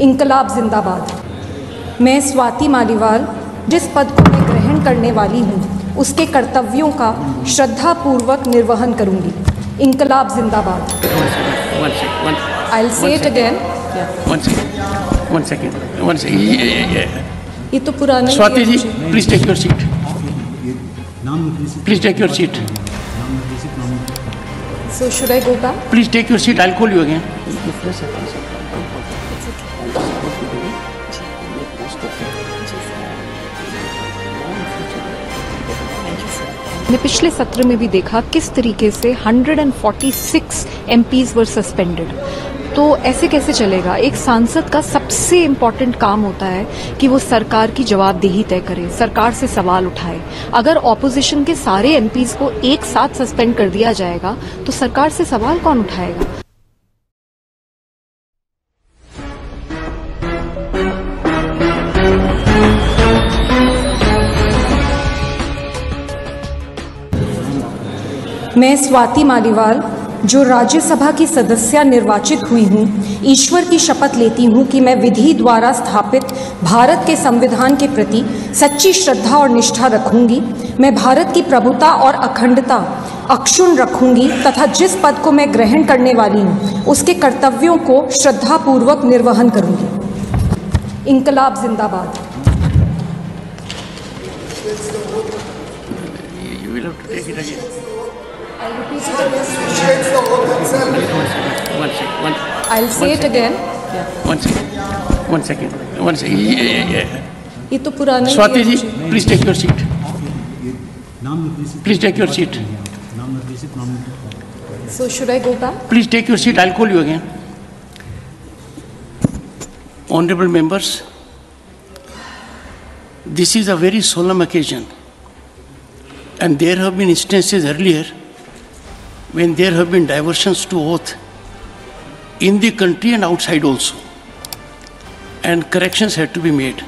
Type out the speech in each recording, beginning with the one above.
इनकलाब जिंदाबाद। मैं स्वाति मालीवाल जिस पद को मैं ग्रहण करने वाली हूँ उसके कर्तव्यों का श्रद्धा पूर्वक निर्वहन करूँगी। इनकलाब जिंदाबाद। आई से ये तो पुराना Swati ji please take your seat please take your seat so should I go back please take your seat I call you again ने पिछले सत्र में भी देखा किस तरीके से 146 एमपीज वर सस्पेंडेड तो ऐसे कैसे चलेगा? एक सांसद का सबसे इम्पोर्टेंट काम होता है कि वो सरकार की जवाबदेही तय करे, सरकार से सवाल उठाए। अगर ऑपोजिशन के सारे एमपीज को एक साथ सस्पेंड कर दिया जाएगा तो सरकार से सवाल कौन उठाएगा? मैं स्वाति मालीवाल, जो राज्यसभा की सदस्य निर्वाचित हुई हूँ, ईश्वर की शपथ लेती हूँ कि मैं विधि द्वारा स्थापित भारत के संविधान के प्रति सच्ची श्रद्धा और निष्ठा रखूँगी। मैं भारत की प्रभुता और अखंडता अक्षुण रखूँगी तथा जिस पद को मैं ग्रहण करने वाली हूँ, उसके कर्तव्यों को श्रद्धापूर्वक निर्वहन करूँगी। इंकलाब जिंदाबाद। You will have to take it again. One second. One, I will say it again one second. One second. One second. Yeah, yeah, yeah. ये तो पुराना ही Swati है ji, मुझे। please take your seat. Please take your seat. So should I go back? Please take your seat. I'll call you again. Honorable members, this is a very solemn occasion. And there have been instances earlier when there have been diversions to oath in the country and outside also. And corrections had to be made.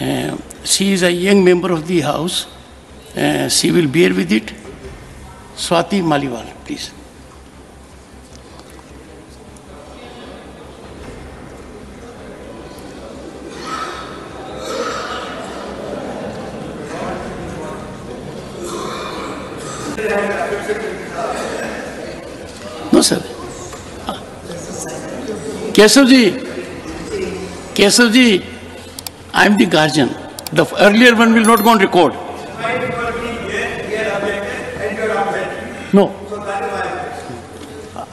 Uh, she is a young member of the House. Uh, she will bear with it. Swati Maliwal, please. No, sir. Kesav ji, Kesav ji, I am the guardian. The earlier one will not go on record. No.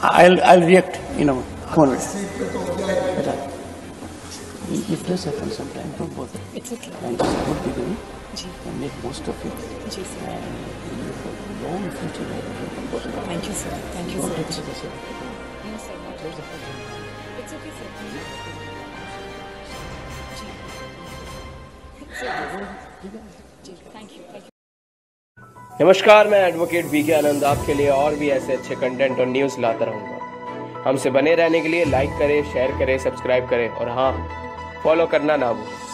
I'll, I'll react in a one. If this happens sometime, don't bother. It's okay. And just what we do, and make most of it. more to me. Thank you, sir. Thank you, sir. It's नमस्कार मैं advocate BK आनंद आपके लिए और भी ऐसे अच्छे content और news लाता रहूँगा। हमसे बने रहने के लिए लाइक करें शेयर करें सब्सक्राइब करें और हाँ फॉलो करना ना भूलें।